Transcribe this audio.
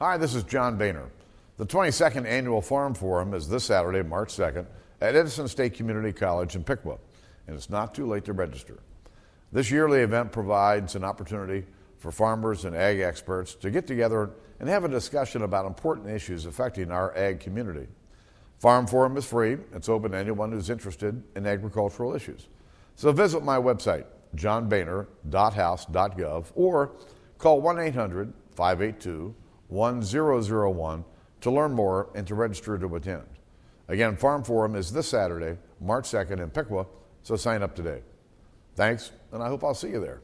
Hi, this is John Boehner. The 22nd Annual Farm Forum is this Saturday, March 2nd, at Edison State Community College in Piqua, and it's not too late to register. This yearly event provides an opportunity for farmers and ag experts to get together and have a discussion about important issues affecting our ag community. Farm Forum is free. It's open to anyone who's interested in agricultural issues. So visit my website, johnboehner.house.gov, or call 1 800 582 1001 to learn more and to register to attend. Again, Farm Forum is this Saturday, March 2nd in Piqua, so sign up today. Thanks, and I hope I'll see you there.